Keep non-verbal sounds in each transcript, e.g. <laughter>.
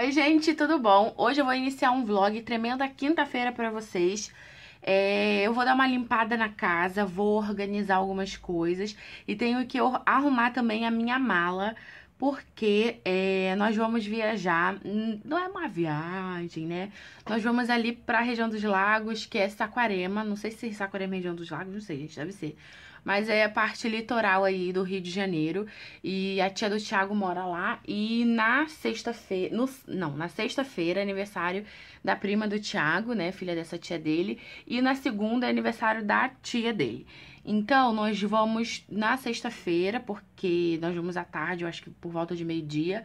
Oi, gente, tudo bom? Hoje eu vou iniciar um vlog tremenda quinta-feira pra vocês. É, eu vou dar uma limpada na casa, vou organizar algumas coisas e tenho que arrumar também a minha mala, porque é, nós vamos viajar, não é uma viagem, né? Nós vamos ali pra região dos lagos, que é Saquarema, não sei se Saquarema é região dos lagos, não sei, gente, deve ser mas é a parte litoral aí do Rio de Janeiro. E a tia do Thiago mora lá. E na sexta-feira. Não, na sexta-feira é aniversário da prima do Thiago, né? Filha dessa tia dele. E na segunda é aniversário da tia dele. Então, nós vamos na sexta-feira, porque nós vamos à tarde, eu acho que por volta de meio-dia,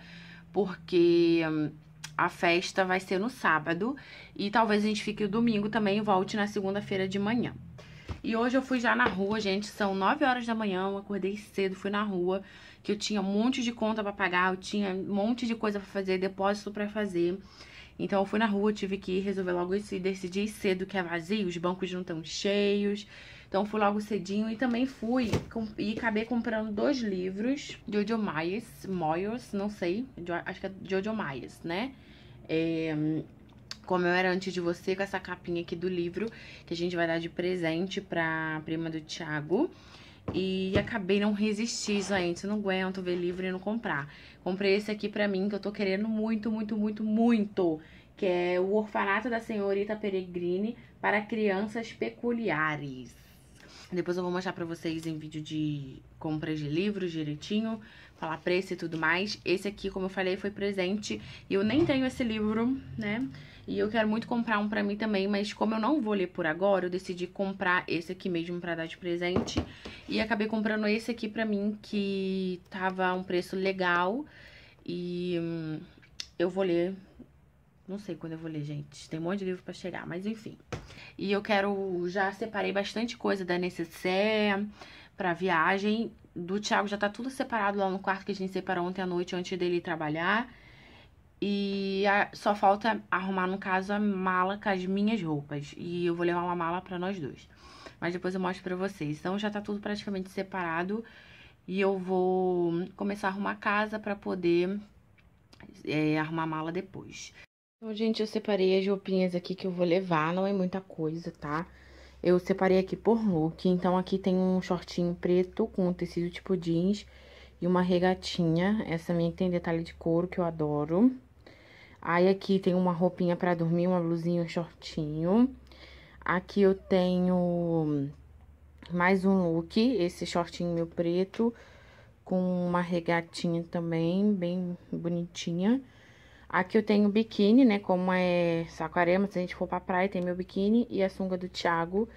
porque. Hum, a festa vai ser no sábado e talvez a gente fique o domingo também e volte na segunda-feira de manhã. E hoje eu fui já na rua, gente, são 9 horas da manhã, eu acordei cedo, fui na rua, que eu tinha um monte de conta pra pagar, eu tinha um monte de coisa pra fazer, depósito pra fazer. Então eu fui na rua, tive que resolver logo isso e decidi cedo que é vazio, os bancos não estão cheios. Então fui logo cedinho e também fui e acabei comprando dois livros, Jojo Myers, Moyers, não sei, acho que é Jojo Myers, né? É, como eu era antes de você, com essa capinha aqui do livro, que a gente vai dar de presente pra prima do Thiago. E acabei não resistir, gente, não aguento ver livro e não comprar. Comprei esse aqui pra mim, que eu tô querendo muito, muito, muito, muito. Que é o Orfanato da Senhorita Peregrine para Crianças Peculiares. Depois eu vou mostrar pra vocês em vídeo de compras de livros direitinho, falar preço e tudo mais. Esse aqui, como eu falei, foi presente e eu nem tenho esse livro, né? E eu quero muito comprar um pra mim também, mas como eu não vou ler por agora, eu decidi comprar esse aqui mesmo pra dar de presente. E acabei comprando esse aqui pra mim, que tava um preço legal. E hum, eu vou ler... Não sei quando eu vou ler, gente. Tem um monte de livro pra chegar, mas enfim. E eu quero... Já separei bastante coisa da necessaire pra viagem. Do Thiago já tá tudo separado lá no quarto que a gente separou ontem à noite, antes dele trabalhar. E a, só falta arrumar, no caso, a mala com as minhas roupas. E eu vou levar uma mala pra nós dois. Mas depois eu mostro pra vocês. Então já tá tudo praticamente separado. E eu vou começar a arrumar a casa pra poder é, arrumar a mala depois. Então, gente, eu separei as roupinhas aqui que eu vou levar. Não é muita coisa, tá? Eu separei aqui por look. Então, aqui tem um shortinho preto com um tecido tipo jeans e uma regatinha. Essa minha que tem detalhe de couro, que eu adoro. Aí aqui tem uma roupinha pra dormir, uma blusinha, um shortinho. Aqui eu tenho mais um look, esse shortinho meu preto, com uma regatinha também, bem bonitinha. Aqui eu tenho biquíni, né, como é Saquarema, se a gente for pra praia, tem meu biquíni e a sunga do Thiago.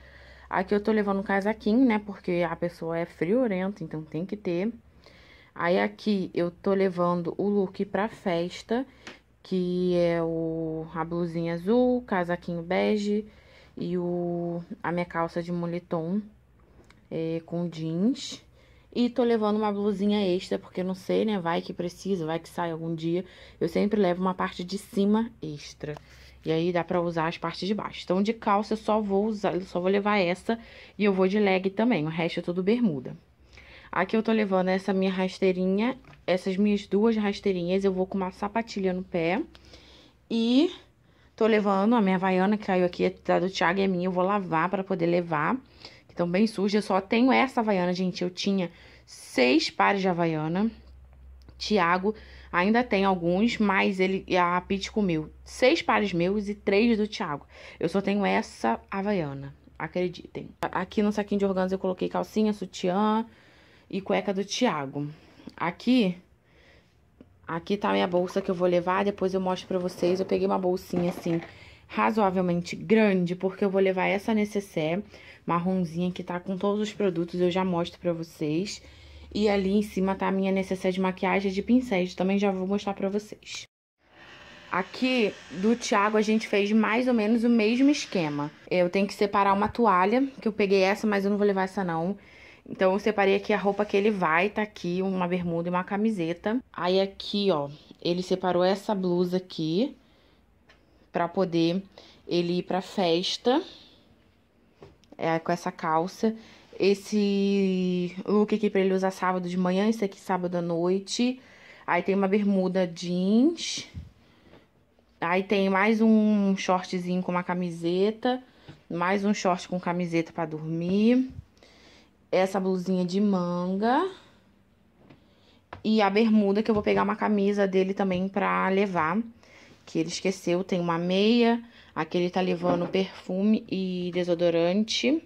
Aqui eu tô levando um casaquinho, né, porque a pessoa é friorenta, então tem que ter. Aí aqui eu tô levando o look pra festa que é o, a blusinha azul, casaquinho bege e o, a minha calça de moletom é, com jeans. E tô levando uma blusinha extra, porque não sei, né, vai que precisa, vai que sai algum dia. Eu sempre levo uma parte de cima extra. E aí dá pra usar as partes de baixo. Então, de calça eu só vou usar, só vou levar essa e eu vou de leg também. O resto é tudo bermuda. Aqui eu tô levando essa minha rasteirinha, essas minhas duas rasteirinhas, eu vou com uma sapatilha no pé. E tô levando a minha havaiana, que caiu aqui, tá do Thiago e é minha, eu vou lavar pra poder levar. Então, bem suja, eu só tenho essa havaiana, gente, eu tinha seis pares de havaiana. Thiago ainda tem alguns, mas ele a Pete comeu seis pares meus e três do Thiago. Eu só tenho essa havaiana, acreditem. Aqui no saquinho de organza eu coloquei calcinha, sutiã e cueca do Thiago. Aqui, aqui tá a minha bolsa que eu vou levar, depois eu mostro pra vocês. Eu peguei uma bolsinha assim, razoavelmente grande, porque eu vou levar essa necessaire marronzinha que tá com todos os produtos, eu já mostro pra vocês. E ali em cima tá a minha necessaire de maquiagem de pincéis, também já vou mostrar pra vocês. Aqui do Thiago a gente fez mais ou menos o mesmo esquema. Eu tenho que separar uma toalha, que eu peguei essa, mas eu não vou levar essa não. Então, eu separei aqui a roupa que ele vai, tá aqui, uma bermuda e uma camiseta. Aí, aqui, ó, ele separou essa blusa aqui, pra poder ele ir pra festa, é, com essa calça. Esse look aqui pra ele usar sábado de manhã, esse aqui sábado à noite. Aí, tem uma bermuda jeans Aí tem mais um shortzinho com uma camiseta. Mais um short com camiseta pra dormir. Essa blusinha de manga. E a bermuda, que eu vou pegar uma camisa dele também pra levar. Que ele esqueceu. Tem uma meia. Aqui ele tá levando perfume e desodorante.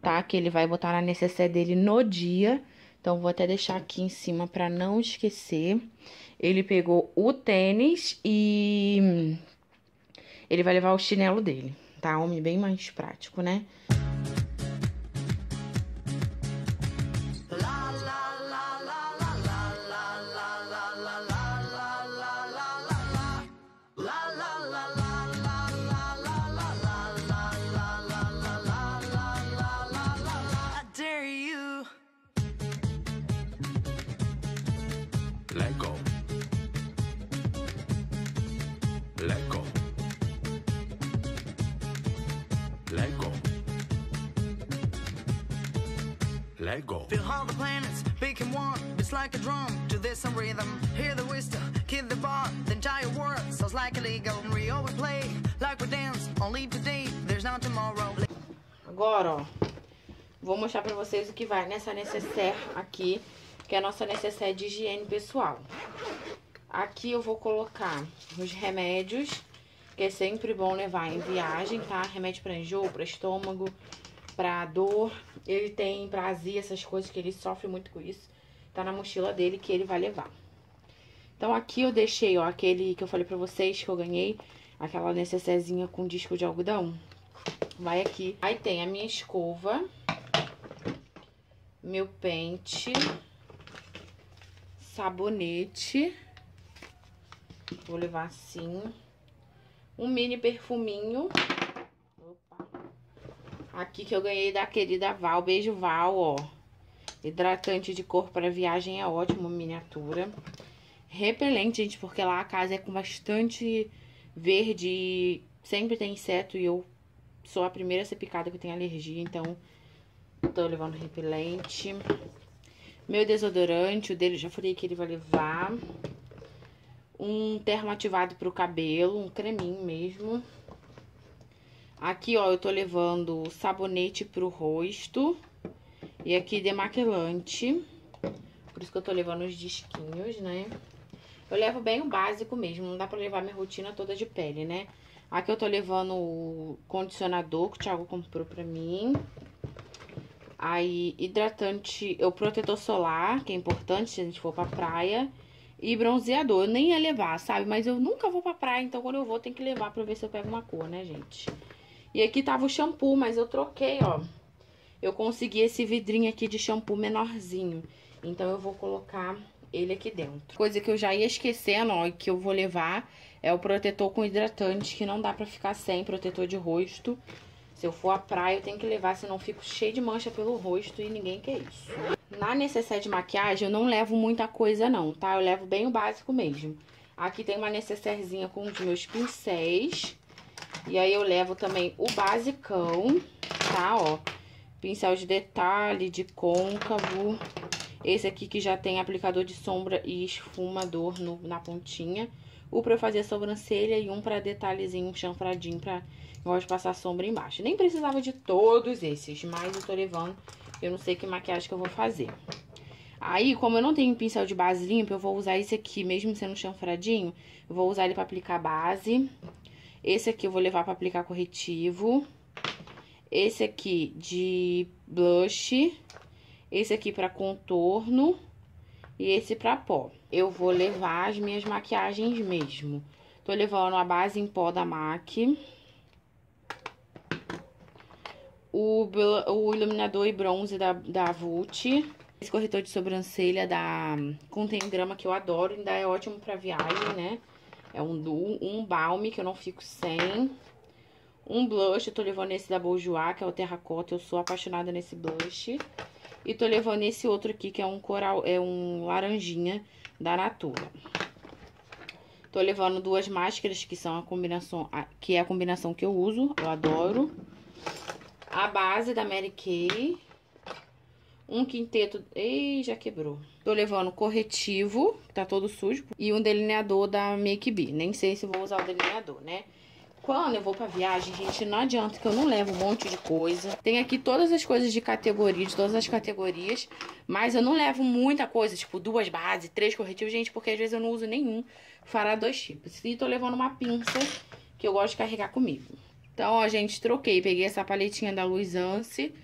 Tá? Que ele vai botar na necessaire dele no dia. Então, vou até deixar aqui em cima pra não esquecer. Ele pegou o tênis e ele vai levar o chinelo dele, tá? Homem bem mais prático, né? Go. Feel how the planets become one. It's like a drum to this some rhythm. Hear the whistle, keep the bar. The entire world sounds like a Lego. We always play like we dance. Only today, there's no tomorrow. Agora, ó, vou mostrar pra vocês o que vai nessa necessaire aqui, que é a nossa necessaire de higiene pessoal. Aqui eu vou colocar os remédios, que é sempre bom levar em viagem, tá? Remédio pra enjoo, pra estômago, pra dor. Ele tem pra azia, essas coisas, que ele sofre muito com isso. Tá na mochila dele que ele vai levar. Então aqui eu deixei, ó, aquele que eu falei pra vocês que eu ganhei, aquela necessairezinha com disco de algodão. Vai aqui. Aí tem a minha escova, meu pente, sabonete. Vou levar assim. Um mini perfuminho. Aqui que eu ganhei da querida Val. Beijo, Val, ó. Hidratante de cor para viagem é ótimo, miniatura. Repelente, gente, porque lá a casa é com bastante verde sempre tem inseto e eu sou a primeira a ser picada que tem alergia, então tô levando repelente. Meu desodorante, o dele já falei que ele vai levar. Um termo ativado pro cabelo, um creminho mesmo. Aqui, ó, eu tô levando sabonete pro rosto. E aqui demaquilante. Por isso que eu tô levando os disquinhos, né? Eu levo bem o básico mesmo, não dá pra levar minha rotina toda de pele, né? Aqui eu tô levando o condicionador que o Thiago comprou pra mim. Aí, hidratante, o protetor solar, que é importante se a gente for pra praia. E bronzeador, eu nem ia levar, sabe? Mas eu nunca vou pra praia, então quando eu vou tem que levar pra ver se eu pego uma cor, né, gente? E aqui tava o shampoo, mas eu troquei, ó. Eu consegui esse vidrinho aqui de shampoo menorzinho. Então eu vou colocar ele aqui dentro. Coisa que eu já ia esquecendo, ó, que eu vou levar é o protetor com hidratante, que não dá pra ficar sem protetor de rosto. Se eu for à praia, eu tenho que levar, senão fico cheio de mancha pelo rosto e ninguém quer isso. Na necessaire de maquiagem, eu não levo muita coisa não, tá? Eu levo bem o básico mesmo. Aqui tem uma necessairezinha com os meus pincéis. E aí eu levo também o basicão, tá? Ó, pincel de detalhe, de côncavo. Esse aqui que já tem aplicador de sombra e esfumador no, na pontinha. O pra fazer a sobrancelha e um pra detalhezinho, um chanfradinho pra... Eu gosto de passar sombra embaixo. Nem precisava de todos esses, mas eu tô levando. Eu não sei que maquiagem que eu vou fazer. Aí, como eu não tenho pincel de base limpa, eu vou usar esse aqui, mesmo sendo chanfradinho. Eu vou usar ele pra aplicar base. Esse aqui eu vou levar pra aplicar corretivo. Esse aqui de blush. Esse aqui pra contorno. E esse pra pó. Eu vou levar as minhas maquiagens mesmo. Tô levando a base em pó da MAC. O, o iluminador e bronze da, da Vult. Esse corretor de sobrancelha da Contém Grama, que eu adoro. Ainda é ótimo pra viagem, né? É um duo, um balme que eu não fico sem. Um blush, eu tô levando esse da Bourjois, que é o terracota. Eu sou apaixonada nesse blush. E tô levando esse outro aqui, que é um coral, é um laranjinha da Natura. Tô levando duas máscaras, que são a combinação, que é a combinação que eu uso, eu adoro. A base da Mary Kay. Um quinteto... Ei, já quebrou. Tô levando corretivo, que tá todo sujo, e um delineador da Make Be. Nem sei se vou usar o delineador, né? Quando eu vou pra viagem, gente, não adianta que eu não levo um monte de coisa. Tem aqui todas as coisas de categoria, de todas as categorias. Mas eu não levo muita coisa, tipo duas bases, três corretivos, gente, porque às vezes eu não uso nenhum. Fará dois tipos. E tô levando uma pinça que eu gosto de carregar comigo. Então, ó, gente, troquei. Peguei essa paletinha da Luisance,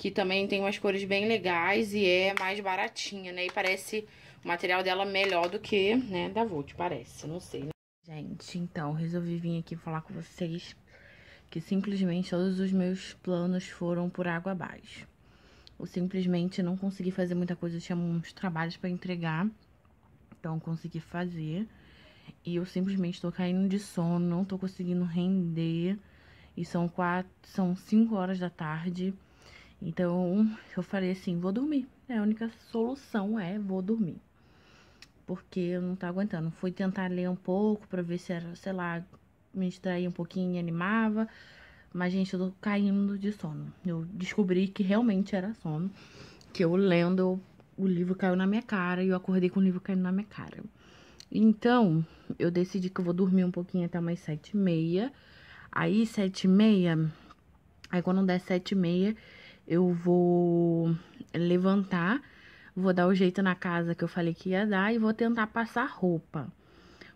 que também tem umas cores bem legais e é mais baratinha, né? E parece o material dela melhor do que, né, da Vult, parece. Não sei, né? Gente, então, resolvi vir aqui falar com vocês que simplesmente todos os meus planos foram por água abaixo. Eu simplesmente não consegui fazer muita coisa, eu tinha uns trabalhos para entregar, então consegui fazer. E eu simplesmente tô caindo de sono, não tô conseguindo render. E são quatro, são cinco horas da tarde. Então, eu falei assim, vou dormir. É, a única solução é vou dormir porque eu não tô aguentando. Fui tentar ler um pouco pra ver se era, sei lá, me distrair um pouquinho e animava. Mas, gente, eu tô caindo de sono. Eu descobri que realmente era sono. Que eu lendo, o livro caiu na minha cara e eu acordei com o livro caindo na minha cara. Então, eu decidi que eu vou dormir um pouquinho até umas sete e meia. Aí, sete e meia, aí quando der sete e meia, eu vou levantar vou dar o jeito na casa que eu falei que ia dar e vou tentar passar roupa.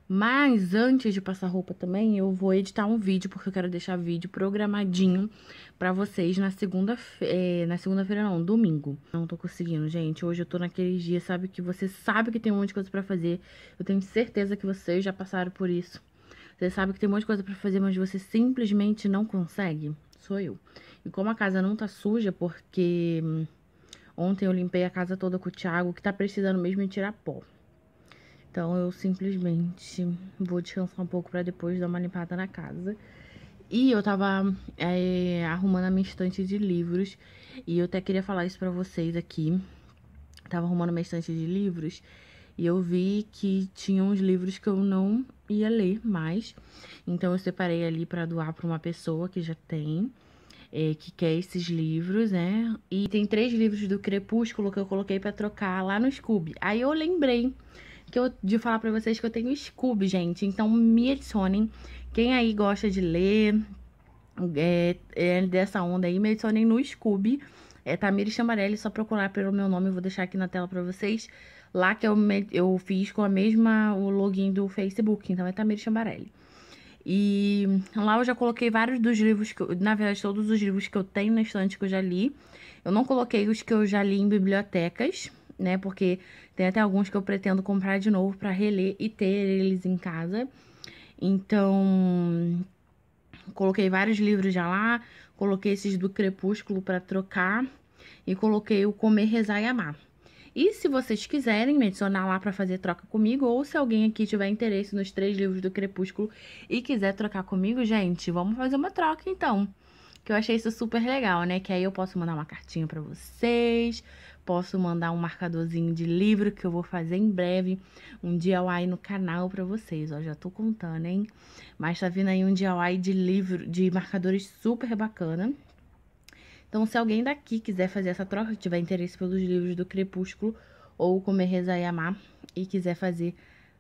Mas antes de passar roupa também, eu vou editar um vídeo, porque eu quero deixar vídeo programadinho pra vocês na segunda-feira, é, na segunda-feira não, domingo. Não tô conseguindo, gente, hoje eu tô naqueles dias, sabe, que você sabe que tem um monte de coisa pra fazer. Eu tenho certeza que vocês já passaram por isso. Você sabe que tem um monte de coisa pra fazer, mas você simplesmente não consegue. Sou eu. E como a casa não tá suja, porque hum, Ontem eu limpei a casa toda com o Thiago, que tá precisando mesmo de tirar pó. Então eu simplesmente vou descansar um pouco pra depois dar uma limpada na casa. E eu tava é, arrumando a minha estante de livros. E eu até queria falar isso pra vocês aqui. Tava arrumando minha estante de livros. E eu vi que tinha uns livros que eu não ia ler mais. Então eu separei ali pra doar pra uma pessoa que já tem é, que quer esses livros, né? E tem três livros do Crepúsculo que eu coloquei para trocar lá no Scooby. Aí eu lembrei que eu, de falar para vocês que eu tenho Scooby, gente. Então me adicionem. Quem aí gosta de ler é, é dessa onda aí, me adicionem no Scooby. É Tamiri Chamarelli, só procurar pelo meu nome, eu vou deixar aqui na tela para vocês. Lá que eu, me, eu fiz com a mesma o login do Facebook, então é Tamiri Chamarelli. E lá eu já coloquei vários dos livros, que eu, na verdade, todos os livros que eu tenho na estante que eu já li. Eu não coloquei os que eu já li em bibliotecas, né? Porque tem até alguns que eu pretendo comprar de novo para reler e ter eles em casa. Então, coloquei vários livros já lá, coloquei esses do Crepúsculo para trocar e coloquei o Comer, Rezar e Amar. E se vocês quiserem me adicionar lá para fazer troca comigo, ou se alguém aqui tiver interesse nos três livros do Crepúsculo e quiser trocar comigo, gente, vamos fazer uma troca então. Que eu achei isso super legal, né? Que aí eu posso mandar uma cartinha para vocês, posso mandar um marcadorzinho de livro que eu vou fazer em breve, um DIY no canal para vocês, ó, já tô contando, hein? Mas tá vindo aí um DIY de livro, de marcadores super bacana, então, se alguém daqui quiser fazer essa troca, tiver interesse pelos livros do Crepúsculo ou Comer, Rezar e Amar e quiser fazer...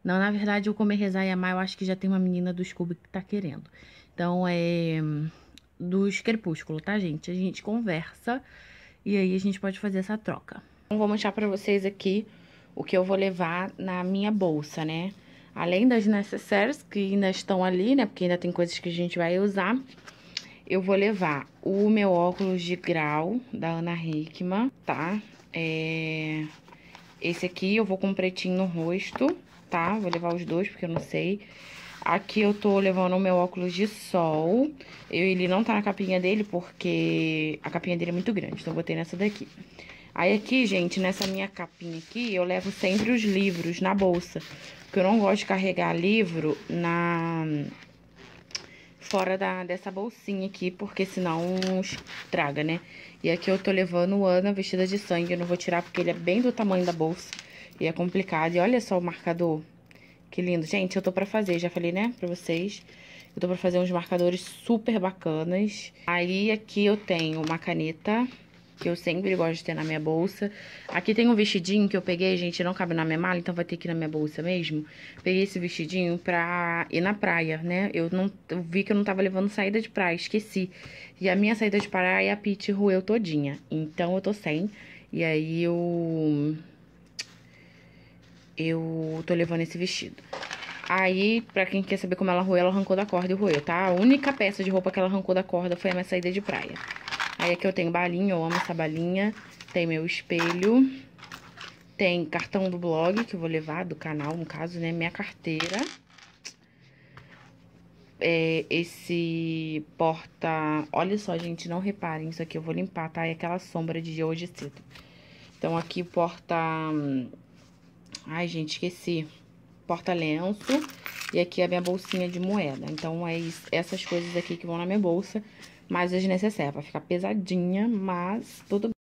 Não, na verdade, o Comer, Rezar e Amar eu acho que já tem uma menina do Scooby que tá querendo. Então, é... Dos Crepúsculo, tá, gente? A gente conversa e aí a gente pode fazer essa troca. Então, vou mostrar pra vocês aqui o que eu vou levar na minha bolsa, né? Além das necessárias que ainda estão ali, né? Porque ainda tem coisas que a gente vai usar eu vou levar o meu óculos de grau da Ana Hickman, tá? É... Esse aqui eu vou com pretinho no rosto, tá? Vou levar os dois, porque eu não sei. Aqui eu tô levando o meu óculos de sol. Eu, ele não tá na capinha dele, porque a capinha dele é muito grande, então eu botei nessa daqui. Aí aqui, gente, nessa minha capinha aqui, eu levo sempre os livros na bolsa. Porque eu não gosto de carregar livro na fora da, dessa bolsinha aqui, porque senão estraga, né? E aqui eu tô levando o Ana vestida de sangue, eu não vou tirar porque ele é bem do tamanho da bolsa e é complicado. E olha só o marcador, que lindo. Gente, eu tô pra fazer, já falei, né, pra vocês. Eu tô pra fazer uns marcadores super bacanas. Aí aqui eu tenho uma caneta que eu sempre gosto de ter na minha bolsa. Aqui tem um vestidinho que eu peguei, gente, não cabe na minha mala, então vai ter que ir na minha bolsa mesmo. Peguei esse vestidinho pra ir na praia, né? Eu não eu vi que eu não tava levando saída de praia, esqueci. E a minha saída de praia, a Pete roeu todinha. Então eu tô sem. E aí eu... Eu tô levando esse vestido. Aí, pra quem quer saber como ela roeu, ela arrancou da corda e roeu, tá? A única peça de roupa que ela arrancou da corda foi a minha saída de praia. Aí aqui eu tenho balinha, eu amo essa balinha. Tem meu espelho. Tem cartão do blog, que eu vou levar, do canal, no caso, né? Minha carteira. É, esse porta... Olha só, gente, não reparem, isso aqui eu vou limpar, tá? É aquela sombra de hoje cedo. Então, aqui porta... Ai, gente, esqueci. Porta-lenço. E aqui a minha bolsinha de moeda. Então, é isso, essas coisas aqui que vão na minha bolsa mais desnecessária. Vai ficar pesadinha, mas tudo bem.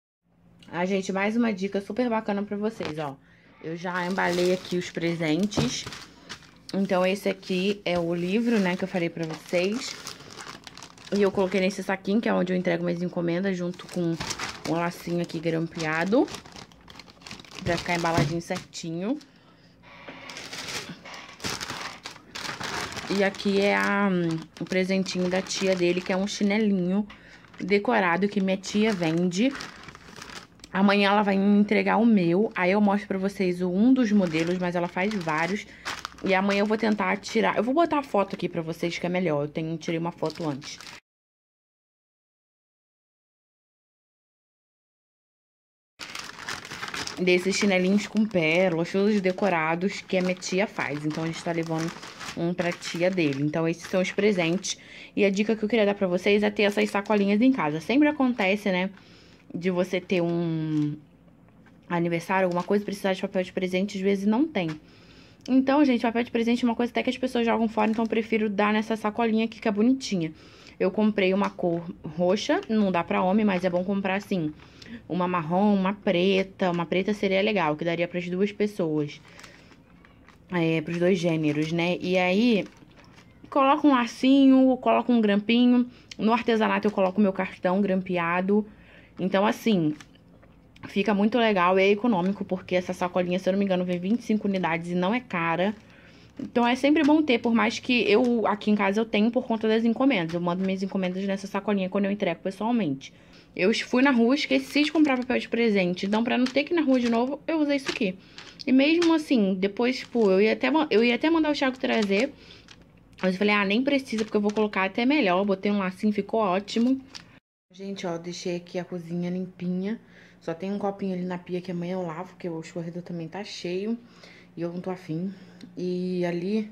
Ah, gente, mais uma dica super bacana pra vocês, ó. Eu já embalei aqui os presentes. Então, esse aqui é o livro, né, que eu falei pra vocês. E eu coloquei nesse saquinho, que é onde eu entrego minhas encomendas, junto com um lacinho aqui grampeado. Pra ficar embaladinho certinho. E aqui é a, o presentinho da tia dele, que é um chinelinho decorado que minha tia vende. Amanhã ela vai me entregar o meu, aí eu mostro pra vocês um dos modelos, mas ela faz vários. E amanhã eu vou tentar tirar... Eu vou botar a foto aqui pra vocês, que é melhor. Eu tenho, tirei uma foto antes. Desses chinelinhos com pérolas, todos decorados, que a minha tia faz. Então, a gente tá levando um pra tia dele. Então, esses são os presentes. E a dica que eu queria dar pra vocês é ter essas sacolinhas em casa. Sempre acontece, né, de você ter um aniversário, alguma coisa, precisar de papel de presente, às vezes não tem. Então, gente, papel de presente é uma coisa até que as pessoas jogam fora, então eu prefiro dar nessa sacolinha aqui que é bonitinha. Eu comprei uma cor roxa, não dá pra homem, mas é bom comprar assim, uma marrom, uma preta. Uma preta seria legal, que daria pras duas pessoas é, pros dois gêneros, né? E aí, coloco um lacinho, coloco um grampinho. No artesanato eu coloco meu cartão grampeado. Então, assim, fica muito legal e é econômico, porque essa sacolinha, se eu não me engano, vem 25 unidades e não é cara. Então, é sempre bom ter, por mais que eu, aqui em casa, eu tenho por conta das encomendas. Eu mando minhas encomendas nessa sacolinha quando eu entrego pessoalmente. Eu fui na rua, esqueci de comprar papel de presente. Então, pra não ter que ir na rua de novo, eu usei isso aqui. E mesmo assim, depois, tipo, eu ia até, eu ia até mandar o Thiago trazer. Mas eu falei, ah, nem precisa, porque eu vou colocar até melhor. botei um lacinho, ficou ótimo. Gente, ó, deixei aqui a cozinha limpinha. Só tem um copinho ali na pia que amanhã eu lavo, porque o escorredor também tá cheio. E eu não tô afim. E ali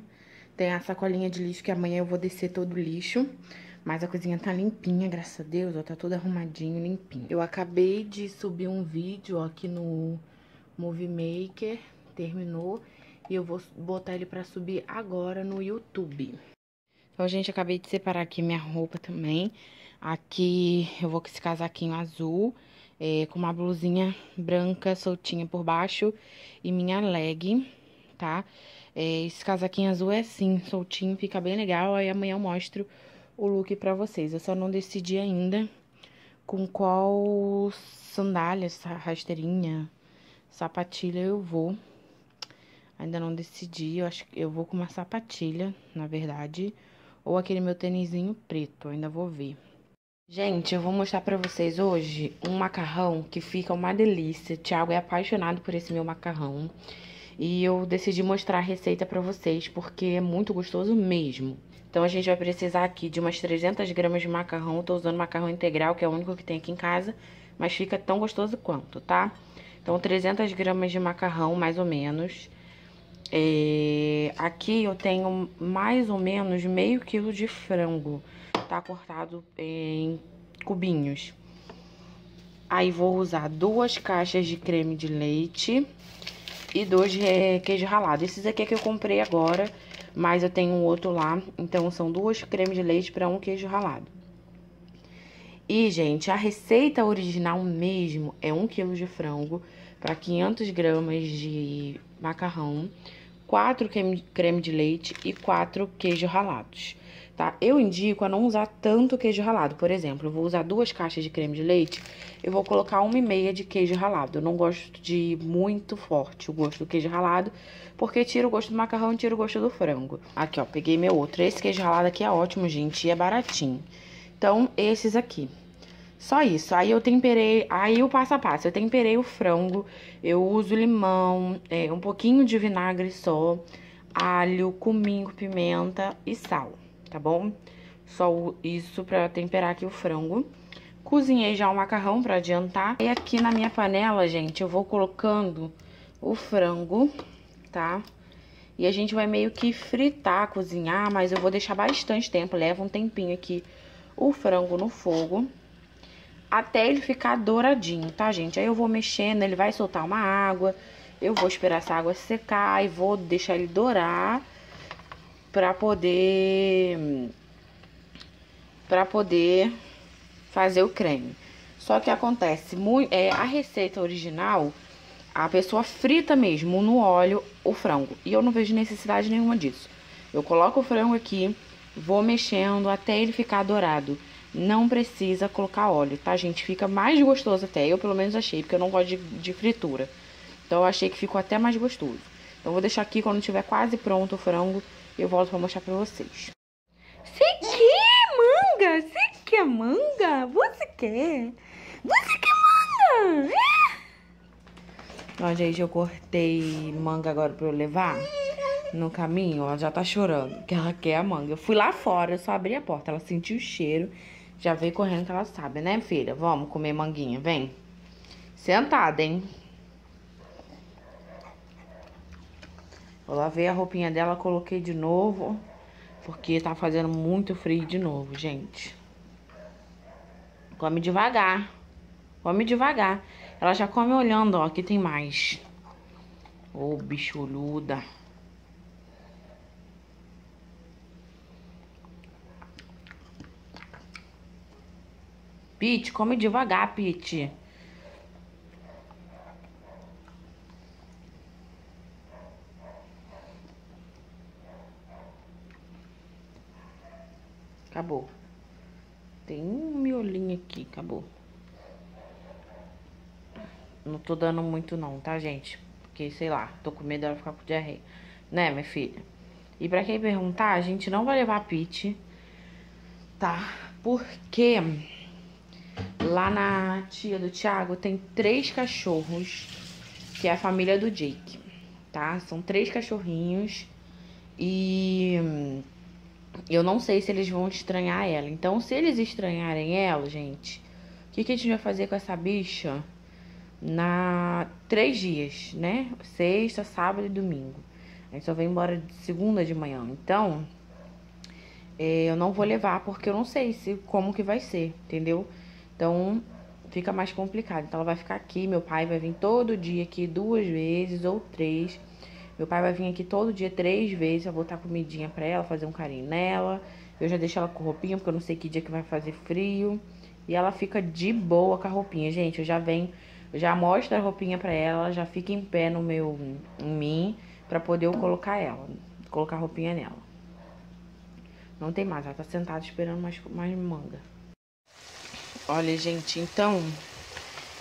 tem a sacolinha de lixo que amanhã eu vou descer todo o lixo. Mas a cozinha tá limpinha, graças a Deus, ó, tá tudo arrumadinho, limpinho. Eu acabei de subir um vídeo ó, aqui no Movie Maker, terminou. E eu vou botar ele pra subir agora no YouTube. Então, gente, acabei de separar aqui minha roupa também. Aqui eu vou com esse casaquinho azul, é, com uma blusinha branca soltinha por baixo e minha leg, tá? É, esse casaquinho azul é assim, soltinho, fica bem legal. Aí amanhã eu mostro o look pra vocês. Eu só não decidi ainda com qual sandália, essa rasteirinha, sapatilha eu vou. Ainda não decidi, eu acho que eu vou com uma sapatilha, na verdade. Ou aquele meu tênisinho preto, ainda vou ver. Gente, eu vou mostrar pra vocês hoje um macarrão que fica uma delícia. O Thiago é apaixonado por esse meu macarrão. E eu decidi mostrar a receita pra vocês, porque é muito gostoso mesmo. Então, a gente vai precisar aqui de umas 300 gramas de macarrão. Eu tô usando macarrão integral, que é o único que tem aqui em casa. Mas fica tão gostoso quanto, tá? Então, 300 gramas de macarrão, mais ou menos. É... Aqui eu tenho mais ou menos meio quilo de frango. Tá cortado em cubinhos. Aí, vou usar duas caixas de creme de leite e dois é, queijo ralado. Esses aqui é que eu comprei agora mas eu tenho um outro lá. Então, são duas cremes de leite para um queijo ralado. E, gente, a receita original mesmo é 1 kg de frango para 500 gramas de macarrão quatro creme, creme de leite e quatro queijo ralados, tá? Eu indico a não usar tanto queijo ralado. Por exemplo, eu vou usar duas caixas de creme de leite, eu vou colocar uma e meia de queijo ralado. Eu não gosto de muito forte o gosto do queijo ralado, porque tira o gosto do macarrão e tira o gosto do frango. Aqui, ó, peguei meu outro. Esse queijo ralado aqui é ótimo, gente, e é baratinho. Então, esses aqui. Só isso. Aí eu temperei, aí o passo a passo. Eu temperei o frango, eu uso limão, é, um pouquinho de vinagre só, alho, cominho, pimenta e sal, tá bom? Só isso pra temperar aqui o frango. Cozinhei já o macarrão pra adiantar. E aqui na minha panela, gente, eu vou colocando o frango, tá? E a gente vai meio que fritar, cozinhar, mas eu vou deixar bastante tempo, leva um tempinho aqui o frango no fogo até ele ficar douradinho, tá, gente? Aí eu vou mexendo, ele vai soltar uma água, eu vou esperar essa água secar e vou deixar ele dourar pra poder... pra poder fazer o creme. Só que acontece, muito, é, a receita original, a pessoa frita mesmo no óleo o frango. E eu não vejo necessidade nenhuma disso. Eu coloco o frango aqui, vou mexendo até ele ficar dourado. Não precisa colocar óleo, tá, gente? Fica mais gostoso até. Eu, pelo menos, achei, porque eu não gosto de, de fritura. Então, eu achei que ficou até mais gostoso. Então, vou deixar aqui, quando estiver quase pronto o frango, eu volto pra mostrar pra vocês. Você quer manga? Você quer manga? Você quer? Você quer manga? É? Ó, gente, eu cortei manga agora pra eu levar no caminho. Ela já tá chorando, que ela quer a manga. Eu fui lá fora, eu só abri a porta. Ela sentiu o cheiro, já veio correndo que ela sabe, né, filha? Vamos comer manguinha, vem. Sentada, hein? Eu lavei a roupinha dela, coloquei de novo. Porque tá fazendo muito frio de novo, gente. Come devagar. Come devagar. Ela já come olhando, ó. Aqui tem mais. Ô, oh, bicholuda. Pete, come devagar, Pete. Acabou. Tem um miolinho aqui, acabou. Não tô dando muito não, tá, gente? Porque, sei lá, tô com medo dela ficar com diarreia. Né, minha filha? E pra quem perguntar, a gente não vai levar Pete, tá? Porque lá na tia do Thiago tem três cachorros, que é a família do Jake, tá? São três cachorrinhos e eu não sei se eles vão estranhar ela. Então, se eles estranharem ela, gente, o que, que a gente vai fazer com essa bicha na três dias, né? Sexta, sábado e domingo. A gente só vem embora de segunda de manhã. Então, é, eu não vou levar porque eu não sei se como que vai ser, entendeu? Então, fica mais complicado. Então, ela vai ficar aqui. Meu pai vai vir todo dia aqui duas vezes ou três meu pai vai vir aqui todo dia, três vezes, eu vou botar comidinha pra ela, fazer um carinho nela. Eu já deixo ela com roupinha, porque eu não sei que dia que vai fazer frio. E ela fica de boa com a roupinha. Gente, eu já venho, já mostro a roupinha pra ela, ela já fica em pé no meu, em mim, pra poder eu colocar ela, colocar a roupinha nela. Não tem mais, ela tá sentada esperando mais, mais manga. Olha, gente, então,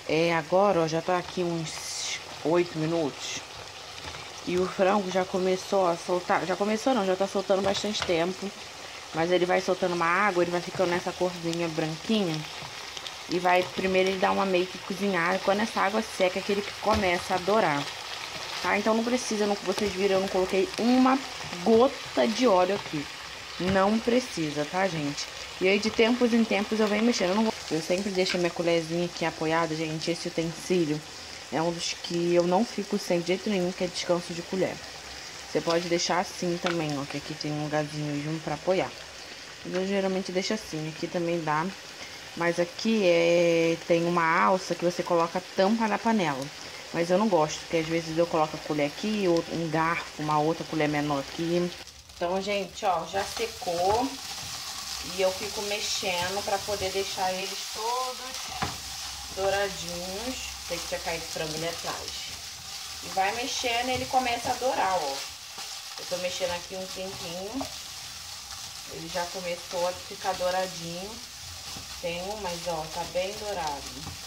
é agora, ó, já tá aqui uns oito minutos. E o frango já começou a soltar, já começou não, já tá soltando bastante tempo. Mas ele vai soltando uma água, ele vai ficando nessa corzinha branquinha. E vai, primeiro ele dá uma meio que cozinhar, quando essa água seca que ele começa a dourar. Tá? Então não precisa, não, vocês viram, eu não coloquei uma gota de óleo aqui. Não precisa, tá, gente? E aí de tempos em tempos eu venho mexendo. Eu, não vou... eu sempre deixo minha colherzinha aqui apoiada, gente, esse utensílio é um dos que eu não fico sem jeito nenhum, que é descanso de colher. Você pode deixar assim também, ó, que aqui tem um lugarzinho mesmo pra apoiar. Eu geralmente deixo assim, aqui também dá. Mas aqui é, tem uma alça que você coloca tampa na panela. Mas eu não gosto, porque às vezes eu coloco a colher aqui, um garfo, uma outra colher menor aqui. Então, gente, ó, já secou. E eu fico mexendo pra poder deixar eles todos douradinhos. Sei que tinha caído frango ali atrás. E vai mexendo ele começa a dourar, ó. Eu tô mexendo aqui um tempinho. Ele já começou a ficar douradinho. Tem um, mas ó, tá bem dourado.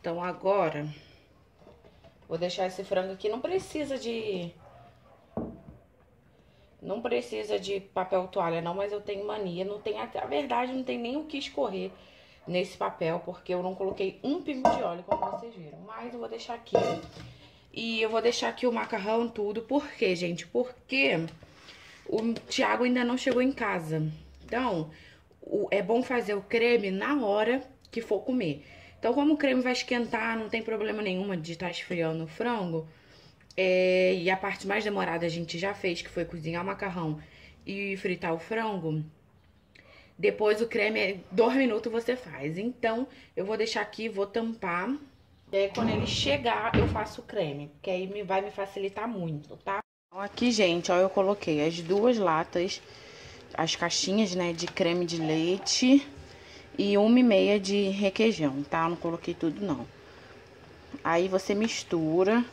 Então agora, vou deixar esse frango aqui. Não precisa de... Não precisa de papel toalha não, mas eu tenho mania. Não tem, a verdade, não tem nem o que escorrer nesse papel, porque eu não coloquei um pingo de óleo, como vocês viram. Mas eu vou deixar aqui. E eu vou deixar aqui o macarrão tudo. Por quê, gente? Porque o Thiago ainda não chegou em casa. Então, o, é bom fazer o creme na hora que for comer. Então, como o creme vai esquentar, não tem problema nenhuma de estar tá esfriando o frango. É, e a parte mais demorada a gente já fez, que foi cozinhar o macarrão e fritar o frango. Depois o creme, dois minutos você faz. Então, eu vou deixar aqui, vou tampar. E aí, quando ele chegar, eu faço o creme. Que aí me, vai me facilitar muito, tá? Então, aqui, gente, ó, eu coloquei as duas latas, as caixinhas, né, de creme de leite e uma e meia de requeijão, tá? Não coloquei tudo, não. Aí você mistura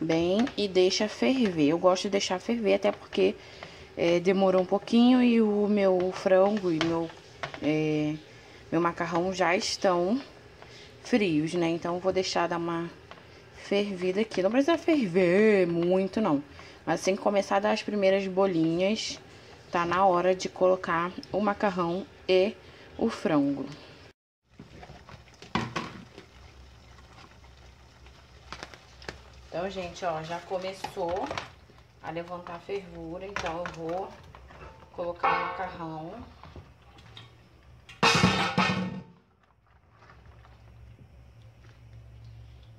bem e deixa ferver. Eu gosto de deixar ferver, até porque é, demorou um pouquinho e o meu frango e meu, é, meu macarrão já estão frios, né? Então, vou deixar dar uma fervida aqui. Não precisa ferver muito, não. Mas assim que começar a dar as primeiras bolinhas, tá na hora de colocar o macarrão e o frango. Então, gente, ó, já começou a levantar a fervura, então eu vou colocar o macarrão.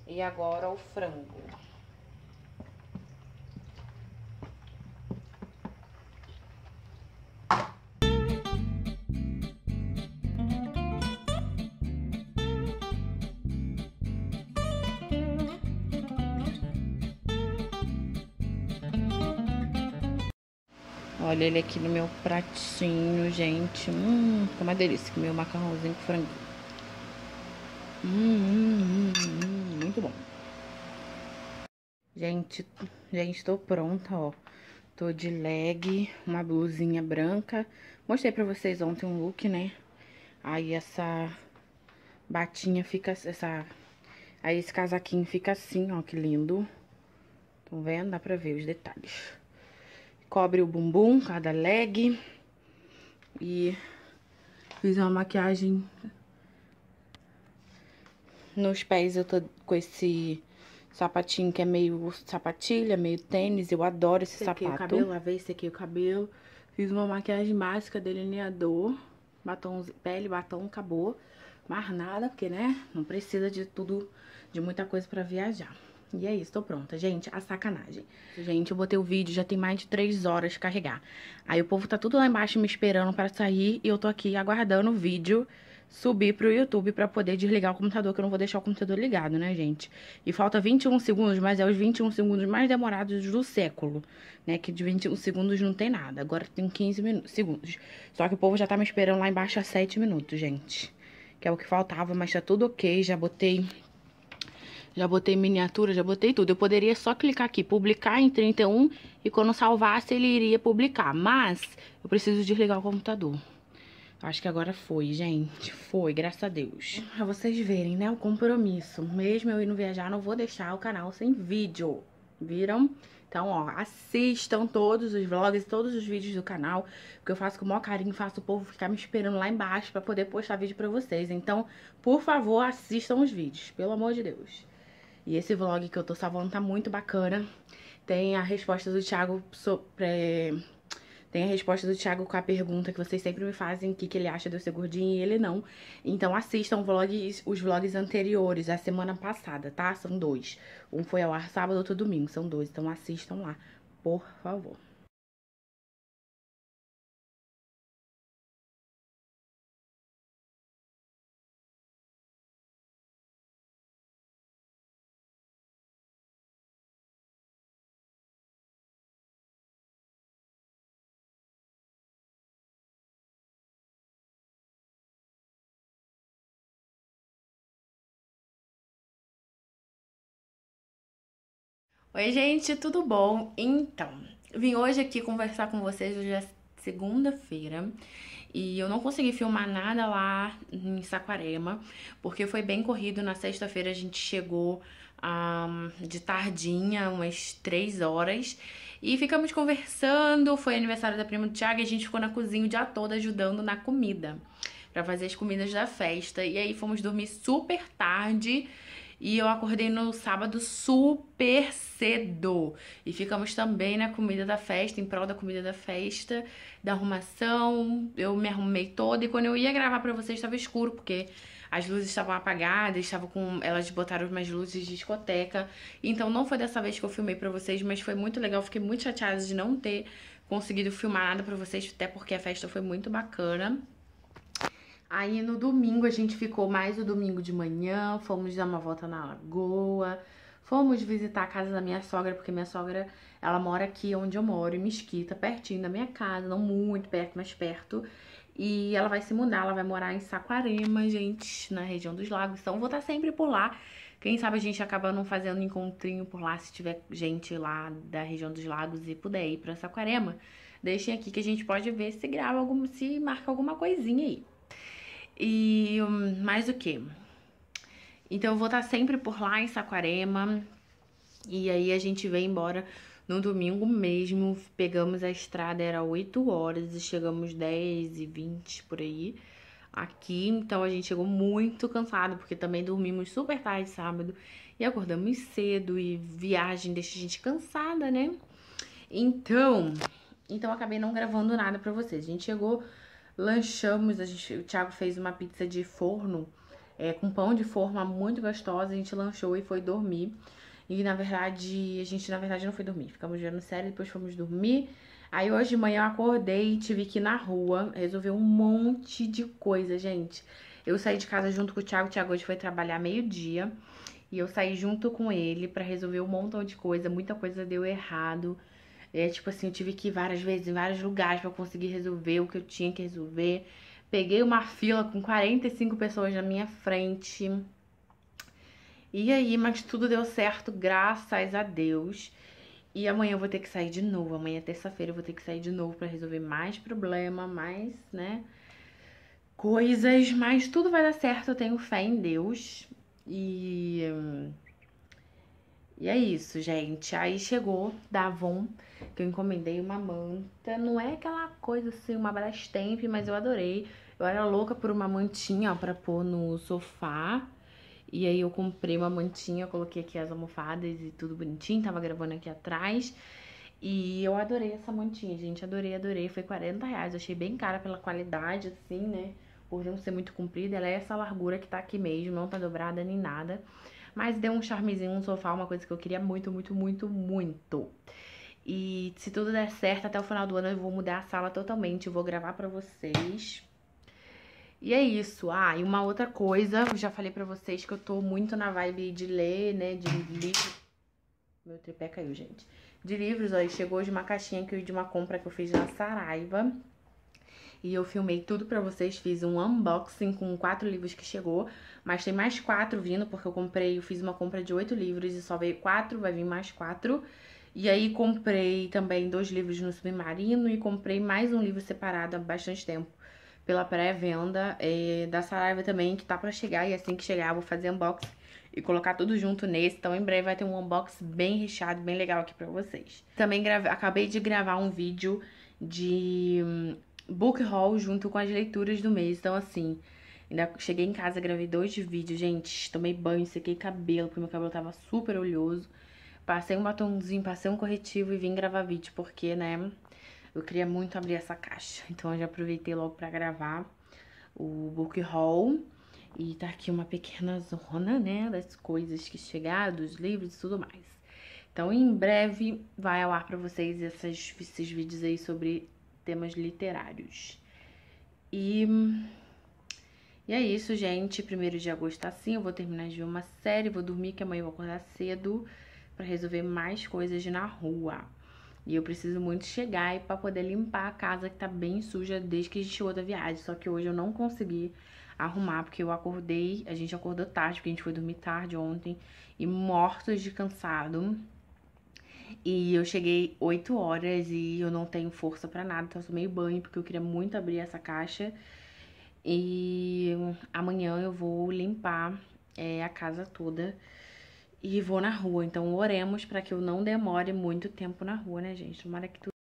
E agora o frango. Olha ele aqui no meu pratinho, gente. Hum, tá uma delícia. Meu macarrãozinho com frango. Hum, hum, hum, hum, muito bom. Gente, gente, tô pronta, ó. Tô de leg, uma blusinha branca. Mostrei pra vocês ontem um look, né? Aí essa batinha fica, essa... Aí esse casaquinho fica assim, ó, que lindo. Estão vendo? Dá pra ver os detalhes. Cobre o bumbum, cada leg. E fiz uma maquiagem nos pés. Eu tô com esse sapatinho que é meio sapatilha, meio tênis. Eu adoro esse sequei sapato. o cabelo, lavei, sequei o cabelo. Fiz uma maquiagem básica, delineador, batom, pele, batom, acabou. Mais nada, porque, né, não precisa de tudo, de muita coisa pra viajar. E é isso, tô pronta. Gente, a sacanagem. Gente, eu botei o vídeo, já tem mais de 3 horas de carregar. Aí o povo tá tudo lá embaixo me esperando pra sair e eu tô aqui aguardando o vídeo subir pro YouTube pra poder desligar o computador, que eu não vou deixar o computador ligado, né, gente? E falta 21 segundos, mas é os 21 segundos mais demorados do século, né? Que de 21 segundos não tem nada. Agora tem 15 minutos, segundos. Só que o povo já tá me esperando lá embaixo há 7 minutos, gente. Que é o que faltava, mas tá tudo ok. Já botei já botei miniatura, já botei tudo. Eu poderia só clicar aqui, publicar em 31 e quando salvasse ele iria publicar. Mas eu preciso desligar o computador. Acho que agora foi, gente. Foi, graças a Deus. Pra vocês verem, né, o compromisso. Mesmo eu indo viajar, não vou deixar o canal sem vídeo. Viram? Então, ó, assistam todos os vlogs, todos os vídeos do canal, porque eu faço com o maior carinho, faço o povo ficar me esperando lá embaixo pra poder postar vídeo pra vocês. Então, por favor, assistam os vídeos, pelo amor de Deus. E esse vlog que eu tô salvando tá muito bacana. Tem a resposta do Thiago sobre... Tem a resposta do Thiago com a pergunta que vocês sempre me fazem, o que, que ele acha de eu ser gordinho e ele não. Então assistam vlogs, os vlogs anteriores, a semana passada, tá? São dois. Um foi ao ar sábado, outro domingo, são dois. Então assistam lá, por favor. Oi, gente, tudo bom? Então, vim hoje aqui conversar com vocês. Hoje é segunda-feira e eu não consegui filmar nada lá em Saquarema porque foi bem corrido. Na sexta-feira a gente chegou um, de tardinha, umas três horas, e ficamos conversando. Foi aniversário da prima do Thiago e a gente ficou na cozinha o dia todo ajudando na comida para fazer as comidas da festa. E aí fomos dormir super tarde. E eu acordei no sábado super cedo. E ficamos também na comida da festa, em prol da comida da festa, da arrumação. Eu me arrumei toda e quando eu ia gravar pra vocês estava escuro, porque as luzes estavam apagadas, estavam com. Elas botaram umas luzes de discoteca. Então não foi dessa vez que eu filmei pra vocês, mas foi muito legal. Fiquei muito chateada de não ter conseguido filmar nada pra vocês, até porque a festa foi muito bacana. Aí no domingo a gente ficou mais o domingo de manhã, fomos dar uma volta na lagoa, fomos visitar a casa da minha sogra, porque minha sogra, ela mora aqui onde eu moro, em Mesquita, pertinho da minha casa, não muito perto, mas perto. E ela vai se mudar, ela vai morar em Saquarema, gente, na região dos lagos. Então vou estar sempre por lá. Quem sabe a gente acaba não fazendo um encontrinho por lá, se tiver gente lá da região dos lagos e puder ir pra Saquarema. Deixem aqui que a gente pode ver se grava algum, se marca alguma coisinha aí. E mais o que? Então eu vou estar sempre por lá em Saquarema. E aí a gente veio embora no domingo mesmo. Pegamos a estrada, era 8 horas e chegamos 10 e 20 por aí aqui. Então a gente chegou muito cansado, porque também dormimos super tarde sábado e acordamos cedo. E viagem deixa a gente cansada, né? Então, então acabei não gravando nada pra vocês. A gente chegou lanchamos, a gente, o Thiago fez uma pizza de forno, é, com pão de forma muito gostosa, a gente lanchou e foi dormir. E na verdade, a gente na verdade não foi dormir, ficamos vendo série, depois fomos dormir. Aí hoje de manhã eu acordei e tive que ir na rua resolver um monte de coisa, gente. Eu saí de casa junto com o Thiago, o Thiago hoje foi trabalhar meio-dia. E eu saí junto com ele para resolver um montão de coisa, muita coisa deu errado. É, tipo assim, eu tive que ir várias vezes em vários lugares para conseguir resolver o que eu tinha que resolver. Peguei uma fila com 45 pessoas na minha frente. E aí, mas tudo deu certo, graças a Deus. E amanhã eu vou ter que sair de novo. Amanhã, terça-feira, eu vou ter que sair de novo para resolver mais problema, mais, né? Coisas, mas tudo vai dar certo. Eu tenho fé em Deus. E. E é isso, gente. Aí chegou da Avon, que eu encomendei uma manta. Não é aquela coisa assim, uma Brastemp, mas eu adorei. Eu era louca por uma mantinha, ó, pra pôr no sofá. E aí eu comprei uma mantinha, coloquei aqui as almofadas e tudo bonitinho. Tava gravando aqui atrás. E eu adorei essa mantinha, gente. Adorei, adorei. Foi 40 reais. Eu achei bem cara pela qualidade, assim, né? Por não ser muito comprida. Ela é essa largura que tá aqui mesmo, não tá dobrada nem nada. Mas deu um charmezinho no sofá, uma coisa que eu queria muito, muito, muito, muito. E se tudo der certo, até o final do ano eu vou mudar a sala totalmente. Eu vou gravar pra vocês. E é isso. Ah, e uma outra coisa, já falei pra vocês que eu tô muito na vibe de ler, né, de livro. Meu tripé caiu, gente. De livros, ó, e chegou de uma caixinha que eu de uma compra que eu fiz na Saraiva. E eu filmei tudo pra vocês, fiz um unboxing com quatro livros que chegou. Mas tem mais quatro vindo, porque eu comprei, eu fiz uma compra de oito livros e só veio quatro, vai vir mais quatro. E aí comprei também dois livros no Submarino e comprei mais um livro separado há bastante tempo pela pré-venda da Saraiva também, que tá pra chegar. E assim que chegar eu vou fazer unboxing e colocar tudo junto nesse. Então em breve vai ter um unboxing bem recheado, bem legal aqui pra vocês. Também grave, acabei de gravar um vídeo de book haul junto com as leituras do mês. Então, assim, ainda cheguei em casa, gravei dois vídeos, gente. Tomei banho, sequei cabelo, porque meu cabelo tava super oleoso. Passei um batomzinho, passei um corretivo e vim gravar vídeo, porque, né, eu queria muito abrir essa caixa. <laughs> Então, eu já aproveitei logo pra gravar o book haul. E tá aqui uma pequena zona, né, das coisas que chegaram, dos livros e tudo mais. Então, em breve vai ao ar pra vocês essas, esses vídeos aí sobre temas literários. E, e é isso, gente. Primeiro de agosto tá assim. Eu vou terminar de ver uma série, vou dormir, que amanhã eu vou acordar cedo para resolver mais coisas na rua. E eu preciso muito chegar e para poder limpar a casa que tá bem suja desde que a gente chegou da viagem. Só que hoje eu não consegui arrumar, porque eu acordei, a gente acordou tarde, porque a gente foi dormir tarde ontem, e mortos de cansado. E eu cheguei 8 horas e eu não tenho força pra nada, então eu tomei banho porque eu queria muito abrir essa caixa. E amanhã eu vou limpar é, a casa toda e vou na rua. Então oremos pra que eu não demore muito tempo na rua, né, gente? Tomara que tudo